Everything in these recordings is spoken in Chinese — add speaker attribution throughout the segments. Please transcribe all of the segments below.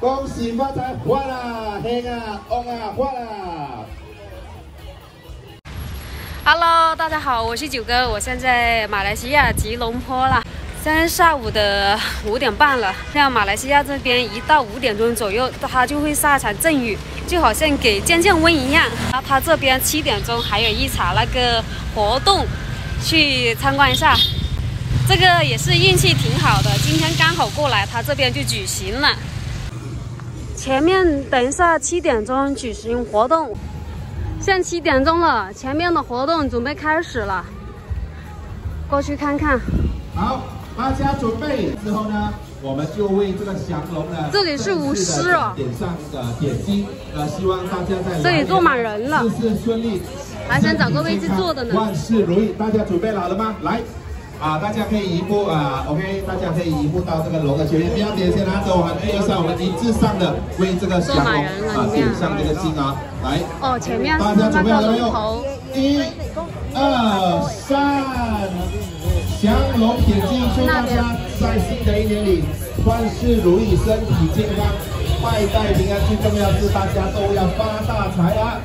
Speaker 1: 恭喜发财，花啦，嘿啊，旺啊，花啦
Speaker 2: ！Hello，大家好，我是九哥，我现在马来西亚吉隆坡了。现在下午的五点半了，像马来西亚这边一到五点钟左右，它就会下场阵雨，就好像给降降温一样。然后它这边七点钟还有一场那个活动，去参观一下。这个也是运气挺好的，今天刚好过来，它这边就举行了。前面等一下七点钟举行活动，现在七点钟了，前面的活动准备开始了，过去看看。
Speaker 1: 好，大家准备之后呢，我们就为这个降龙呢，
Speaker 2: 这里是舞狮哦，
Speaker 1: 点上个点心，呃，希望大家在
Speaker 2: 这里坐满人了，
Speaker 1: 事事顺利，
Speaker 2: 还想找个位置坐的呢。
Speaker 1: 万事如意，大家准备好了吗？来。啊，大家可以移步啊，OK，大家可以移步到这个龙的前面，不要点先拿走，我们第二上，我们一致上的为这个祥龙啊点上这个心啊，来，
Speaker 2: 哦，前面
Speaker 1: 大家准备好了没有？一、二、三，降龙点睛，祝大家在新的一年里万事如意，身体健康，外带平安，最重要是大家都要发大财啊！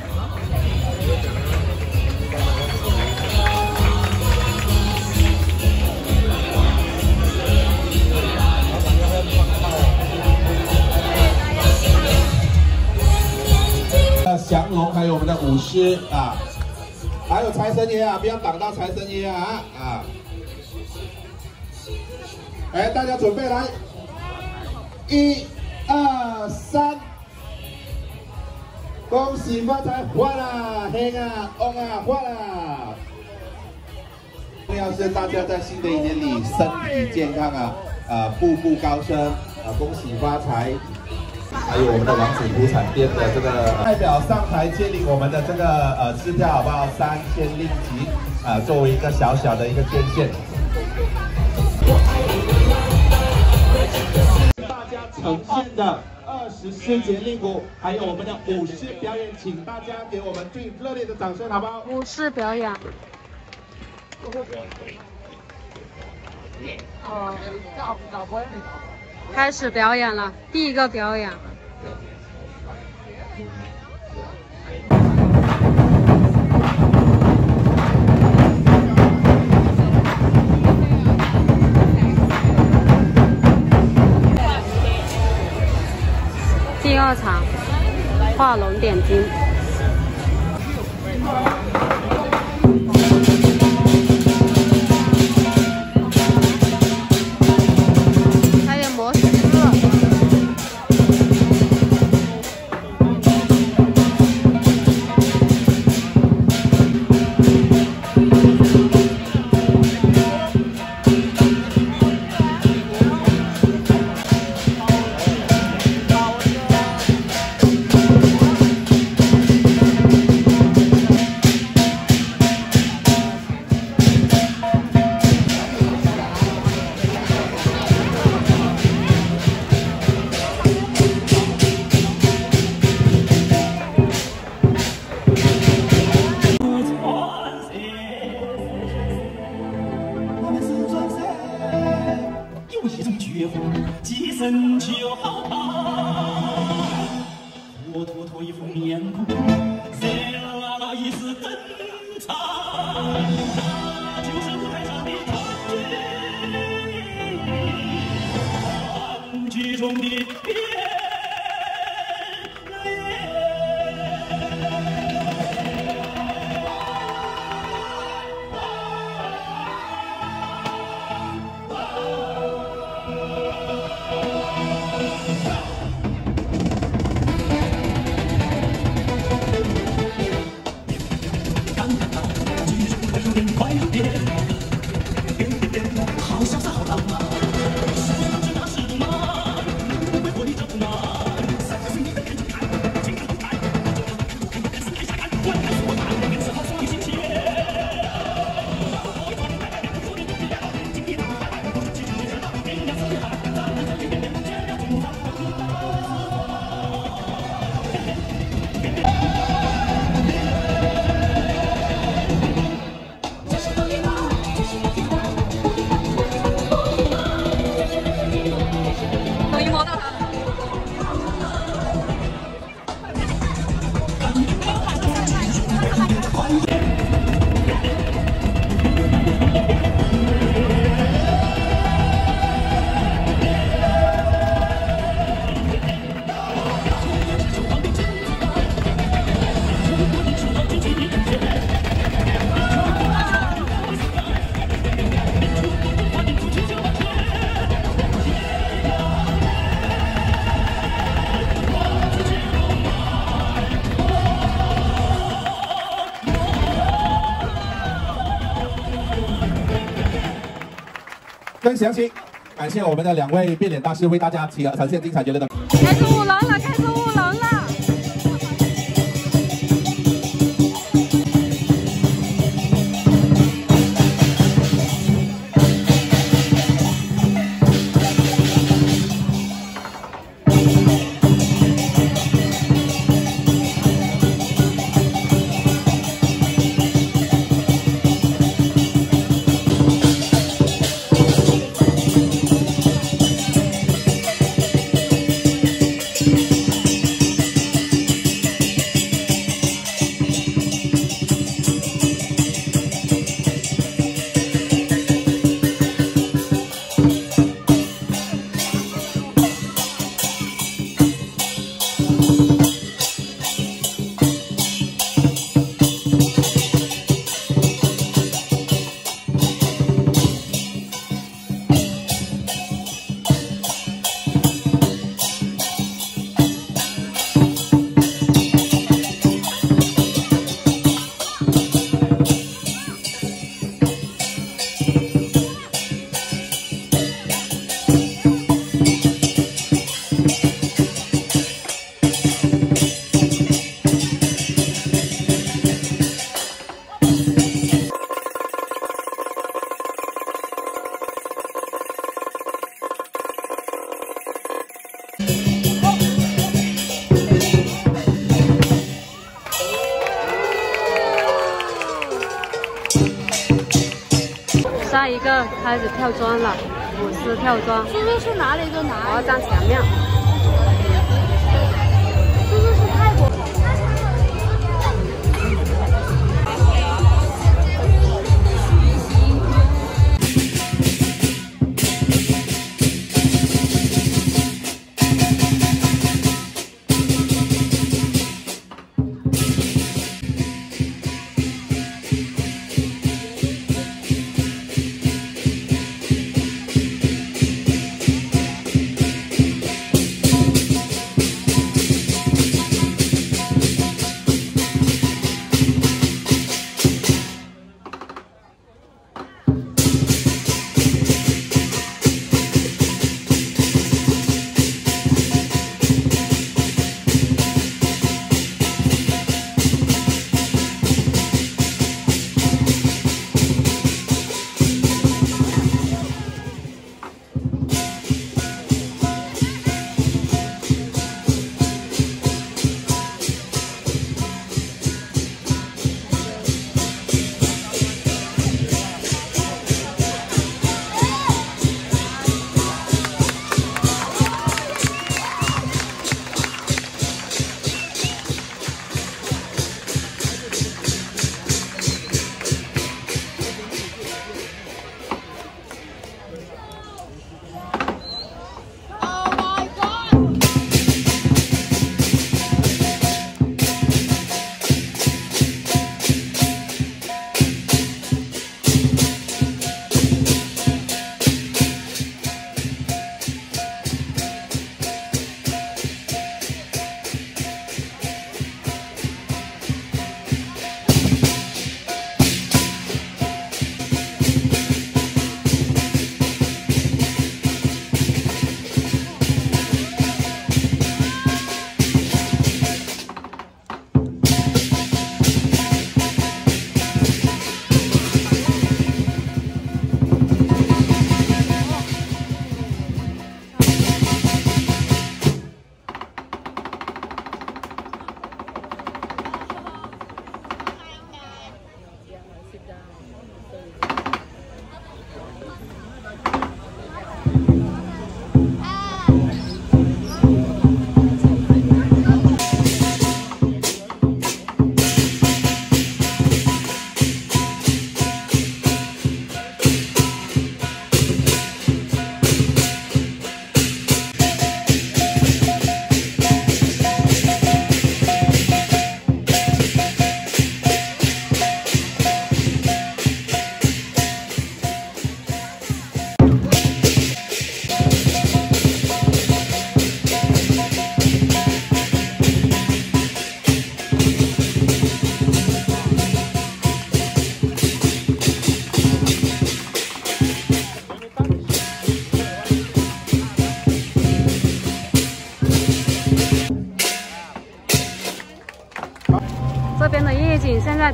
Speaker 1: 降龙，还有我们的舞狮啊，还有财神爷啊，不要挡到财神爷啊啊！哎，大家准备来，一、二、三，恭喜发财，花啦，嘿啊，旺啊，花啦！重要是大家在新的一年里身体健康啊，啊，步步高升啊，恭喜发财！还有我们的王子土产店的这个代表上台接领我们的这个呃支票好不好？三千令吉啊，作为一个小小的一个捐献。大家呈现的二十四节令鼓，还有我们的舞狮表演，请大家给我们最热烈的掌声，好不好？
Speaker 2: 舞狮表演。哦，开始表演了，第一个表演。第二场画龙点睛。
Speaker 3: 活脱脱一副面孔贼拉拉一丝正常就是舞台上的中的
Speaker 1: 更详情。感谢我们的两位变脸大师为大家提呈现精彩绝伦的。
Speaker 2: 下一个开始跳桩了，舞狮跳桩。
Speaker 4: 叔叔是哪里的哪里？
Speaker 2: 我要站前面。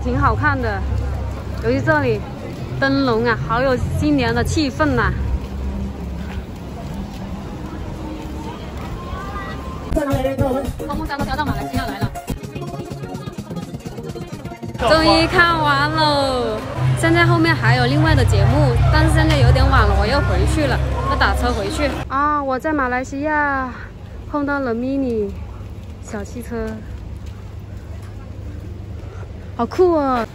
Speaker 2: 挺好看的，尤其这里灯笼啊，好有新年的气氛呐。高都飘到马来西亚来了，终于看完喽！现在后面还有另外的节目，但是现在有点晚了，我要回去了，要打车回去啊！我在马来西亚碰到了 mini 小汽车。好酷哦！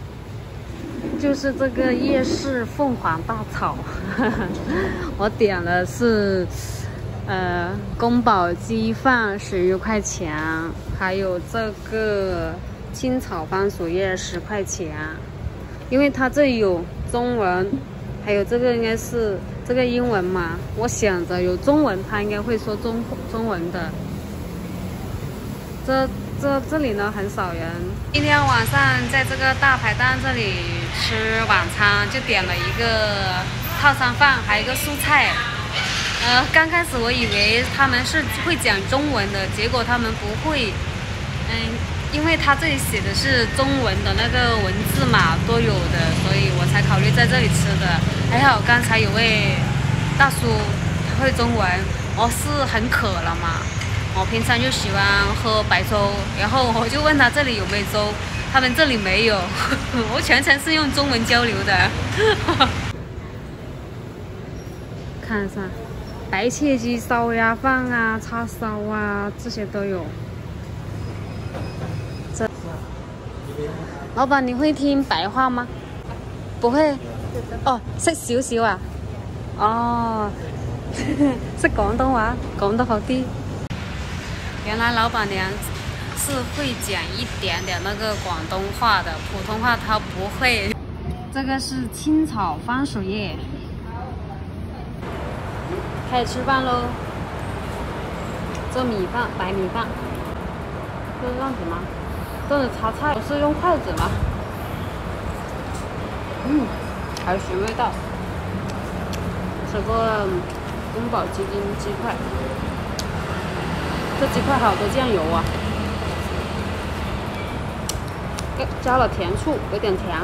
Speaker 2: 就是这个夜市凤凰大草，我点了是呃宫保鸡饭十一块钱，还有这个青草番薯叶十块钱。因为它这有中文，还有这个应该是这个英文嘛，我想着有中文，他应该会说中中文的。这。这这里呢很少人。今天晚上在这个大排档这里吃晚餐，就点了一个套餐饭，还有一个蔬菜。呃，刚开始我以为他们是会讲中文的，结果他们不会。嗯，因为他这里写的是中文的那个文字嘛，都有的，所以我才考虑在这里吃的。还好刚才有位大叔他会中文，我是很渴了嘛。我平常就喜欢喝白粥，然后我就问他这里有没有粥，他们这里没有，我全程是用中文交流的。看一下，白切鸡、烧鸭饭啊、叉烧啊，这些都有。这，老板，你会听白话吗？不会。哦，识少少啊。哦，识广东话，讲得好啲。原来老板娘是会讲一点点那个广东话的，普通话她不会。这个是青草番薯叶，开始吃饭喽。做米饭，白米饭，这是样子吗？这是炒菜，不是用筷子吗？嗯，还有咸味道。吃个宫保鸡丁鸡块。这几块好多酱油啊！加了甜醋，有点甜。